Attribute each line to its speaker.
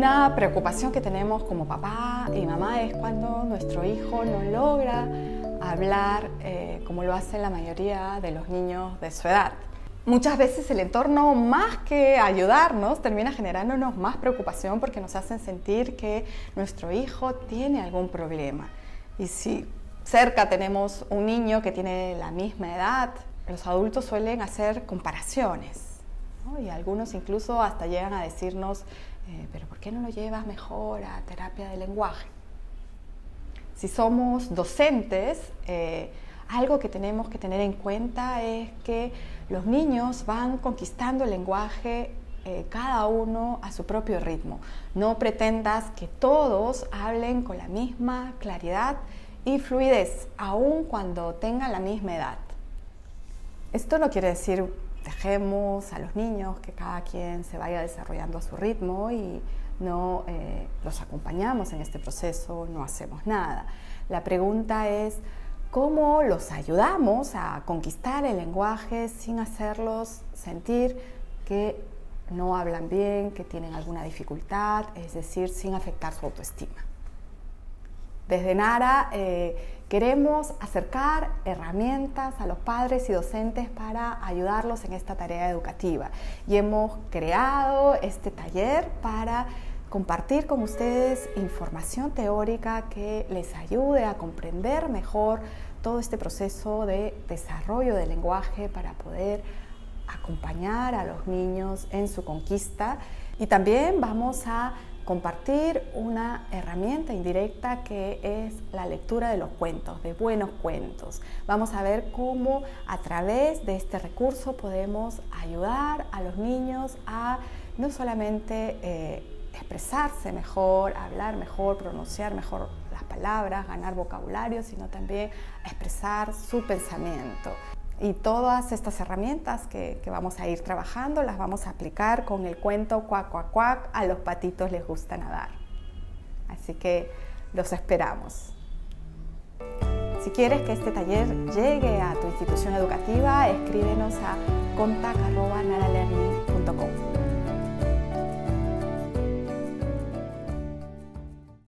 Speaker 1: Una preocupación que tenemos como papá y mamá es cuando nuestro hijo no logra hablar eh, como lo hace la mayoría de los niños de su edad. Muchas veces el entorno, más que ayudarnos, termina generándonos más preocupación porque nos hacen sentir que nuestro hijo tiene algún problema. Y si cerca tenemos un niño que tiene la misma edad, los adultos suelen hacer comparaciones. Y algunos incluso hasta llegan a decirnos, eh, pero ¿por qué no lo llevas mejor a terapia de lenguaje? Si somos docentes, eh, algo que tenemos que tener en cuenta es que los niños van conquistando el lenguaje eh, cada uno a su propio ritmo. No pretendas que todos hablen con la misma claridad y fluidez, aun cuando tengan la misma edad. Esto no quiere decir dejemos a los niños que cada quien se vaya desarrollando a su ritmo y no eh, los acompañamos en este proceso, no hacemos nada. La pregunta es, ¿cómo los ayudamos a conquistar el lenguaje sin hacerlos sentir que no hablan bien, que tienen alguna dificultad, es decir, sin afectar su autoestima? Desde Nara eh, queremos acercar herramientas a los padres y docentes para ayudarlos en esta tarea educativa. Y hemos creado este taller para compartir con ustedes información teórica que les ayude a comprender mejor todo este proceso de desarrollo del lenguaje para poder acompañar a los niños en su conquista. Y también vamos a compartir una herramienta indirecta que es la lectura de los cuentos, de buenos cuentos. Vamos a ver cómo a través de este recurso podemos ayudar a los niños a no solamente eh, expresarse mejor, hablar mejor, pronunciar mejor las palabras, ganar vocabulario, sino también expresar su pensamiento. Y todas estas herramientas que, vamos a ir trabajando las vamos a aplicar con el cuento cuac, cuac, cuac, a los patitos les gusta nadar. Así que los esperamos. Si quieres que este taller llegue a tu institución educativa, escríbenos a contact.naraLearning.com.